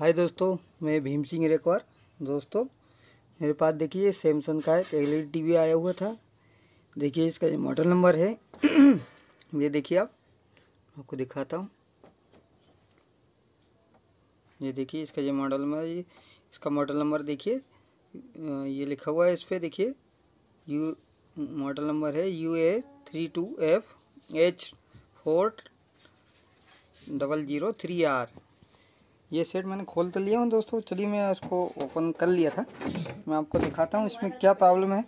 हाय दोस्तों, मैं भीम सिंह रेकवार दोस्तों, मेरे पास देखिए सैमसंग का एक एल टीवी आया हुआ था। देखिए, इसका ये मॉडल नंबर है, ये देखिए आप आपको दिखाता हूँ। ये देखिए, इसका जो मॉडल नंबर ये इसका मॉडल नंबर देखिए, ये लिखा हुआ है इस पर देखिए। यू मॉडल नंबर है U A three two F H four double zero three R ये सेट मैंने खोल तो लिया हूँ दोस्तों। चलिए मैं उसको ओपन कर लिया था। मैं आपको दिखाता हूँ इसमें क्या प्रॉब्लम है।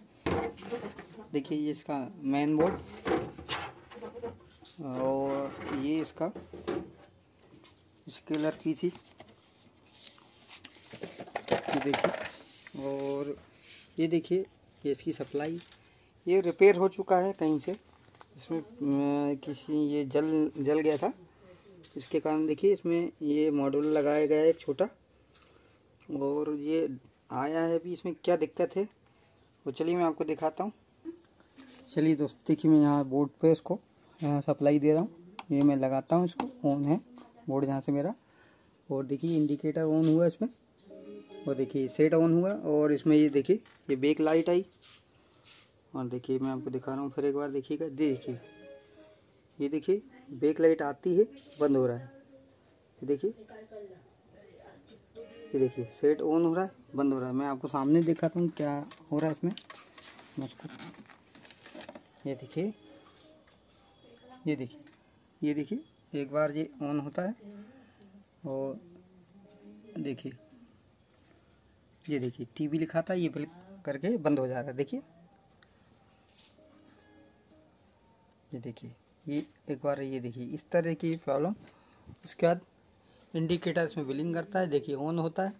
देखिए ये इसका मेन बोर्ड और ये इसका स्केलर पीसी ये देखिए, और ये देखिए, ये इसकी सप्लाई ये रिपेयर हो चुका है कहीं से। इसमें किसी ये जल जल गया था। इसके कारण देखिए इसमें ये मॉड्यूल लगाया गया है छोटा। और ये आया है अभी, इसमें क्या दिक्कत है, वो चलिए मैं आपको दिखाता हूँ। चलिए दोस्त, देखिए मैं यहाँ बोर्ड पे इसको सप्लाई दे रहा हूँ। ये मैं लगाता हूँ इसको ऑन है बोर्ड यहाँ से मेरा। और देखिए इंडिकेटर ऑन हुआ इसमें। और देखिए सेट ऑन हुआ और इसमें ये देखिए, ये बेक लाइट आई। और देखिए मैं आपको दिखा रहा हूँ, फिर एक बार देखिएगा। देखिए, ये देखिए बैक लाइट आती है, बंद हो रहा है। ये देखिए। ये देखिए, सेट ऑन हो रहा है, बंद हो रहा है। मैं आपको सामने दिखाता हूँ क्या हो रहा है इसमें। उसको ये देखिए। ये देखिए। ये देखिए, एक बार ये ऑन होता है और देखिए। ये देखिए, टीवी लिखा था, ये बिल करके बंद हो जा रहा है। देखिए। ये देखिए। ये एक बार ये देखिए, इस तरह की प्रॉब्लम उसके बाद इंडिकेटर इसमें बिलिंग करता है, देखिए ऑन होता है,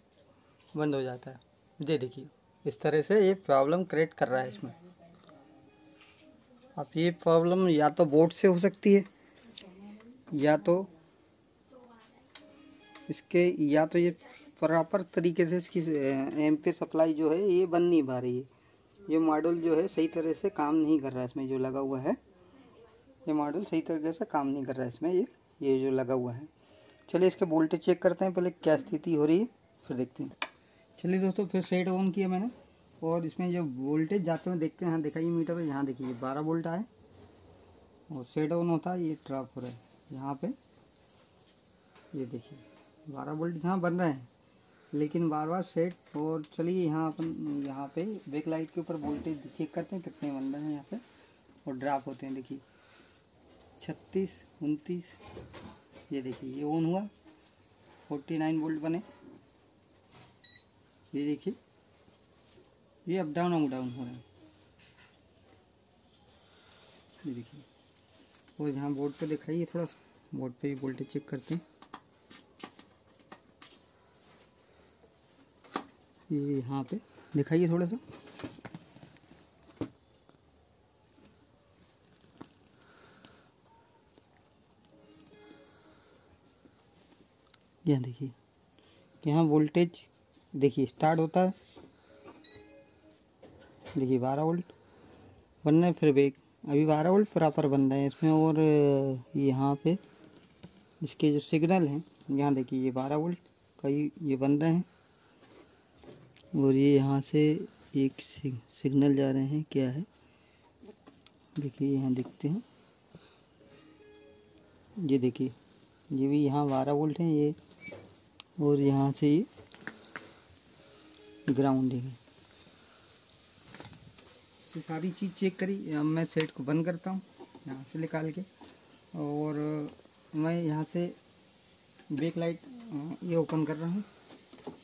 बंद हो जाता है। ये देखिए, इस तरह से ये प्रॉब्लम क्रिएट कर रहा है इसमें। अब ये प्रॉब्लम या तो बोर्ड से हो सकती है, या तो इसके, या तो ये प्रॉपर तरीके से इसकी एम पे सप्लाई जो है, ये बन नहीं पा रही है। ये मॉडल जो है, सही तरह से काम नहीं कर रहा है इसमें, जो लगा हुआ है। ये मॉडल सही तरीके से काम नहीं कर रहा है इसमें, ये ये जो लगा हुआ है। चलिए इसके वोल्टेज चेक करते हैं, पहले क्या स्थिति हो रही है, फिर देखते हैं। चलिए दोस्तों, फिर सेट ऑन किया मैंने, और इसमें जो वोल्टेज जाते हुए देखते हैं दिखाइए मीटर पर यहाँ देखिए बारह वोल्ट आए और सेट ऑन होता है ये ड्रॉप हो रहा है, यहाँ पे, ये देखिए, बारह वोल्ट यहाँ बन रहे हैं। लेकिन बार बार सेट और चलिए यहाँ अपन, यहाँ पे बैक लाइट के ऊपर वोल्टेज चेक करते हैं, कितने बन रहे हैं यहाँ पे, और ड्राप होते हैं, देखिए। छत्तीस, उनतीस, ये देखिए, ये ऑन हुआ फोर्टी नाइन वोल्ट बने। ये देखिए, ये अप डाउन अप डाउन हो रहा है। ये देखिए, और यहाँ बोर्ड पे दिखाइए थोड़ा सा बोर्ड पे भी वोल्टेज चेक करते हैं। ये यहाँ पे दिखाइए थोड़ा सा। यहाँ देखिए। यहाँ वोल्टेज देखिए स्टार्ट होता है। देखिए, बारह वोल्ट बन रहे फिर भी अभी बारह वोल्ट प्रॉपर बन रहे हैं इसमें, और यहाँ पे इसके जो सिग्नल हैं, यहाँ देखिए, ये बारह वोल्ट कई ये बन रहे हैं। और ये यहाँ से एक सिग्नल जा रहे हैं, क्या है? देखिए, यहाँ देखते हैं। ये देखिए, ये भी यहाँ बारह वोल्ट हैं, ये और यहाँ से ये ग्राउंड है। सारी चीज़ चेक करी। अब मैं सेट को बंद करता हूँ, यहाँ से निकाल के। और मैं यहाँ से बैक लाइट ये ओपन कर रहा हूँ।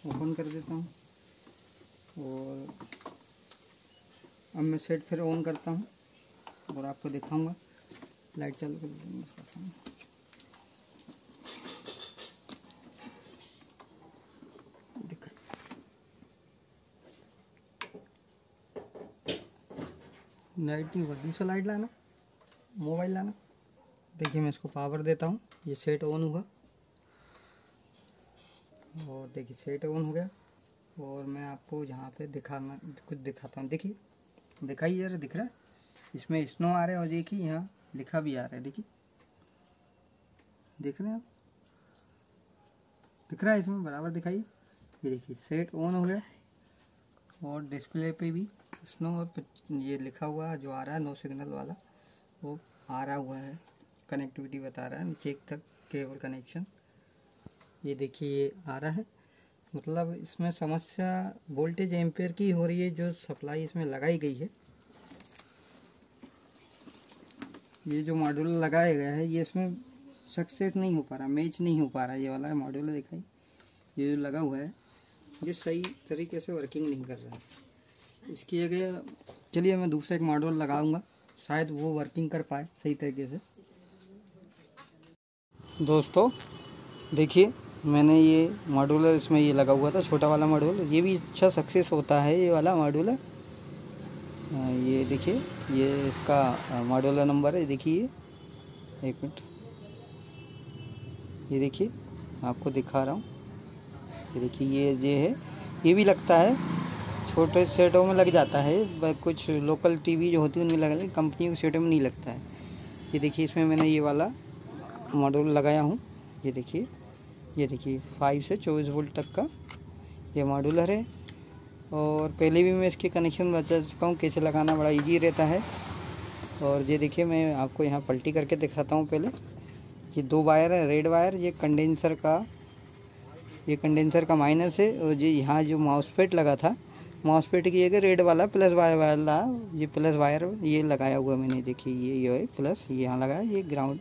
ओपन कर देता हूँ। और अब मैं सेट फिर ऑन करता हूँ। और आपको दिखाऊँगा। लाइट चालू कर दूँगा लाइट नहीं हुआ दूसरा लाइट लाना, मोबाइल लाना। देखिए मैं इसको पावर देता हूँ। ये सेट ऑन हुआ। और देखिए सेट ऑन हो गया। और मैं आपको यहाँ पे दिखाना, कुछ दिखाता हूँ। देखिए दिखाइए यार दिख रहा है। इसमें स्नो आ रहा है और देखिए यहाँ लिखा भी आ रहा है। देखिए, देख रहे हैं आप? दिख रहा है इसमें? बराबर दिखाई ये देखिए सेट ऑन हो गया। और डिस्प्ले पे भी स्नो और ये लिखा हुआ जो आ रहा है नो सिग्नल वाला, वो आ रहा हुआ है। कनेक्टिविटी बता रहा है, नीचे एक तक केबल कनेक्शन ये देखिए, ये आ रहा है। मतलब इसमें समस्या वोल्टेज एम्पेयर की हो रही है, जो सप्लाई इसमें लगाई गई है। ये जो मॉड्यूल लगाया गया है, ये इसमें सक्सेस नहीं हो पा रहा मैच नहीं हो पा रहा ये वाला मॉड्यूल दिखाई। ये जो लगा हुआ है, ये सही तरीके से वर्किंग नहीं कर रहा है। इसकी जगह चलिए मैं दूसरा एक मॉड्यूल लगाऊँगा। शायद वो वर्किंग कर पाए सही तरीके से। दोस्तों, देखिए, मैंने ये मॉड्यूलर इसमें ये लगा हुआ था, छोटा वाला मॉड्यूल ये भी अच्छा सक्सेस होता है, ये वाला मॉड्यूलर ये देखिए, ये इसका मॉड्यूलर नंबर है। देखिए एक मिनट। ये देखिए आपको दिखा रहा हूँ। ये देखिए, ये ये है। ये भी लगता है। छोटे सेटों में लग जाता है कुछ लोकल टीवी जो होती है उनमें लगा कंपनियों के सेटों में नहीं लगता है। ये देखिए, इसमें मैंने ये वाला मॉड्यूल लगाया हूँ। ये देखिए ये देखिए फाइव से चौबीस वोल्ट तक का ये मॉड्यूलर है। और पहले भी मैं इसके कनेक्शन बचा चुका हूँ, कैसे लगाना बड़ा इजी रहता है। और ये देखिए, मैं आपको यहाँ पलटी करके दिखाता हूँ पहले। ये दो वायर है रेड वायर ये कंडेंसर का, ये कंडेंसर का माइनस है। और ये यहाँ जो माउसपेट लगा था माउसपेट की जगह रेड वाला प्लस वायर वाला, ये प्लस वायर ये लगाया हुआ मैंने, देखिए, ये ये है प्लस ये यहाँ लगाया, ये ग्राउंड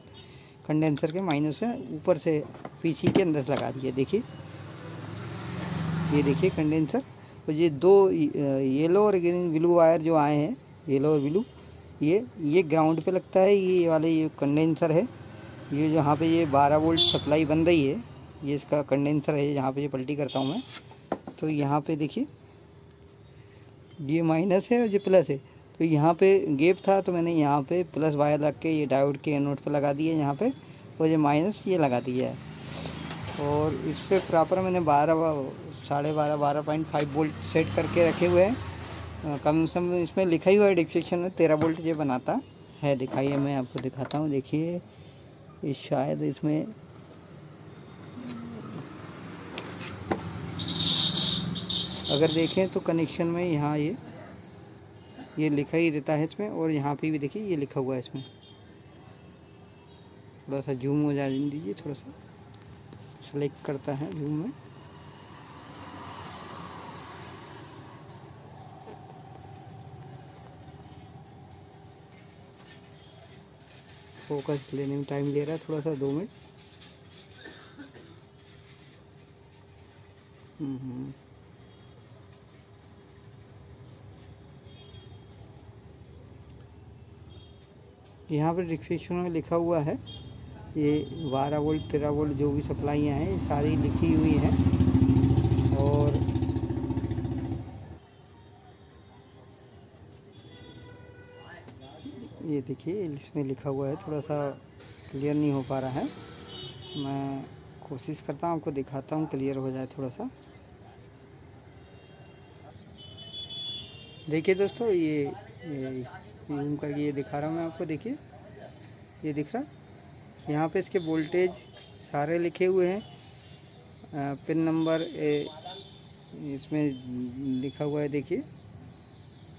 कंडेंसर के माइनस है, ऊपर से पीछे के अंदर से लगा दिया, देखिए। ये देखिए कंडेंसर और ये दो येलो और ग्रीन ब्लू वायर जो आए हैं येलो और ब्लू ये ये ग्राउंड पे लगता है, ये वाले, ये कंडेंसर है। ये जहाँ पे ये 12 वोल्ट सप्लाई बन रही है, ये इसका कंडेंसर है जहाँ पे ये पलटी करता हूँ मैं। तो यहाँ पे देखिए ये माइनस है और ये प्लस है। तो यहाँ पे गेप था तो मैंने यहाँ पे प्लस वायर रख के ये डायोड के नोट पे लगा दिया यहाँ पे और ये माइनस ये लगा दिया है। और इस पर प्रॉपर मैंने बारह, साढ़े बारह बारह पॉइंट फाइव वोल्ट सेट करके रखे हुए हैं। कम से कम इसमें लिखा ही हुआ है डिस्क्रिप्शन में, तेरह वोल्ट ये बनाता है। दिखाइए, मैं आपको दिखाता हूँ। देखिए शायद इसमें अगर देखें तो कनेक्शन में यहाँ ये ये लिखा ही रहता है इसमें और यहाँ पे भी देखिए ये लिखा हुआ है इसमें। थोड़ा सा जूम हो जा दीजिए थोड़ा सा सेलेक्ट करता है जूम में। फोकस लेने में टाइम ले रहा है थोड़ा सा दो मिनट। हम्म। यहाँ पर डिस्क्रिप्शन में लिखा हुआ है ये बारह वोल्ट तेरह वोल्ट जो भी सप्लाइयाँ हैं सारी लिखी हुई हैं। और ये देखिए इसमें लिखा हुआ है थोड़ा सा क्लियर नहीं हो पा रहा है। मैं कोशिश करता हूँ आपको दिखाता हूँ क्लियर हो जाए थोड़ा सा देखिए दोस्तों ये, ये जूम करके ये दिखा रहा हूँ मैं आपको देखिए। ये दिख रहा? यहाँ पे इसके वोल्टेज सारे लिखे हुए हैं। पिन नंबर ए, इसमें लिखा हुआ है देखिए।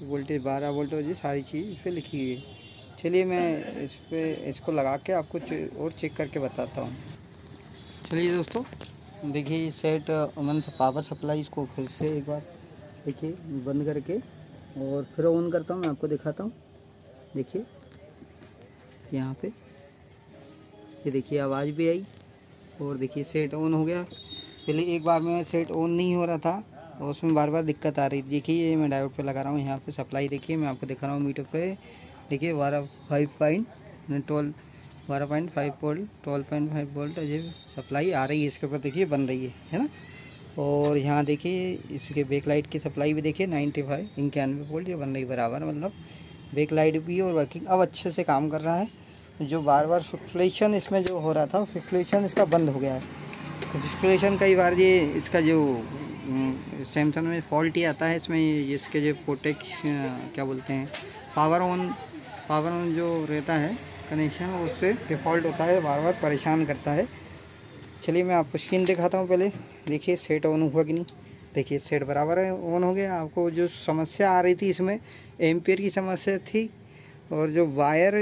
वोल्टेज बारह वोल्ट जी सारी चीज़ इस पर लिखी हुई है। चलिए मैं इस पर इसको लगा के आपको और चेक करके बताता हूँ। चलिए दोस्तों देखिए ये सेट मन से पावर सप्लाई इसको फिर से एक बार देखिए बंद करके। और फिर ऑन करता हूँ मैं आपको दिखाता हूँ। देखिए, यहाँ पे। ये देखिए, आवाज़ भी आई और देखिए सेट ऑन हो गया। पहले एक बार में सेट ऑन नहीं हो रहा था और उसमें बार बार दिक्कत आ रही थी। देखिए, ये मैं डायोड पे लगा रहा हूँ। यहाँ पे सप्लाई देखिए, मैं आपको दिखा रहा हूँ मीटर पे। देखिए, बारह फाइव पॉइंट ट्वेल्व बारह point five volt twelve point five volt ये सप्लाई आ रही है। इसके ऊपर देखिए, बन रही है है ना? और यहाँ देखिए, इसके बैक लाइट की सप्लाई भी देखिए नाइन्टी फाइव इक्यानवे वोल्ट ये बन रही बराबर मतलब। बैक लाइट भी और वर्किंग अब अच्छे से काम कर रहा है। जो बार बार फिक्लेशन इसमें जो हो रहा था फिक्लेशन इसका बंद हो गया है। तो कई बार ये इसका जो सैमसंग में फॉल्ट ही आता है, इसमें इसके जो पोटेक्स क्या बोलते हैं पावर ऑन पावर ऑन जो रहता है कनेक्शन उससे डिफ़ॉल्ट होता है बार बार परेशान करता है। चलिए मैं आपको स्क्रीन दिखाता हूँ पहले। देखिए सेट ऑन हुआ कि नहीं। देखिए सेट बराबर है ऑन हो गया। आपको जो समस्या आ रही थी इसमें, एम्पियर की समस्या थी और जो वायर,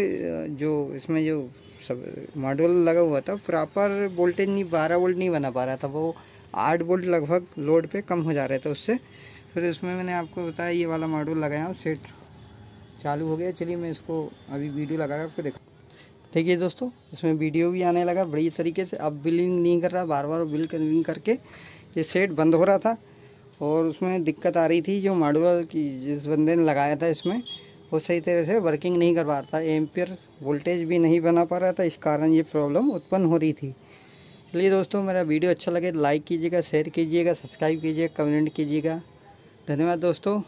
जो इसमें जो सब मॉड्यूल लगा हुआ था, प्रॉपर वोल्टेज नहीं, बारह वोल्ट नहीं बना पा रहा था। वो आठ वोल्ट लगभग लोड पे कम हो जा रहे थे उससे। फिर उसमें मैंने आपको बताया, ये वाला मॉड्यूल लगाया हूँ सेट चालू हो गया। चलिए, मैं इसको अभी वीडियो लगा आपको देखा देखिए दोस्तों, इसमें वीडियो भी आने लगा बड़ी तरीके से। अब बिलिंग नहीं कर रहा, बार बार बिल कन्विंग करके। ये सेट बंद हो रहा था। और उसमें दिक्कत आ रही थी जो मॉडुलर की जिस बंदे ने लगाया था इसमें, वो सही तरह से वर्किंग नहीं कर पा रहा था। एम्पियर वोल्टेज भी नहीं बना पा रहा था, इस कारण ये प्रॉब्लम उत्पन्न हो रही थी। चलिए दोस्तों, मेरा वीडियो अच्छा लगे लाइक कीजिएगा शेयर कीजिएगा सब्सक्राइब कीजिएगा कमेंट कीजिएगा। धन्यवाद दोस्तों।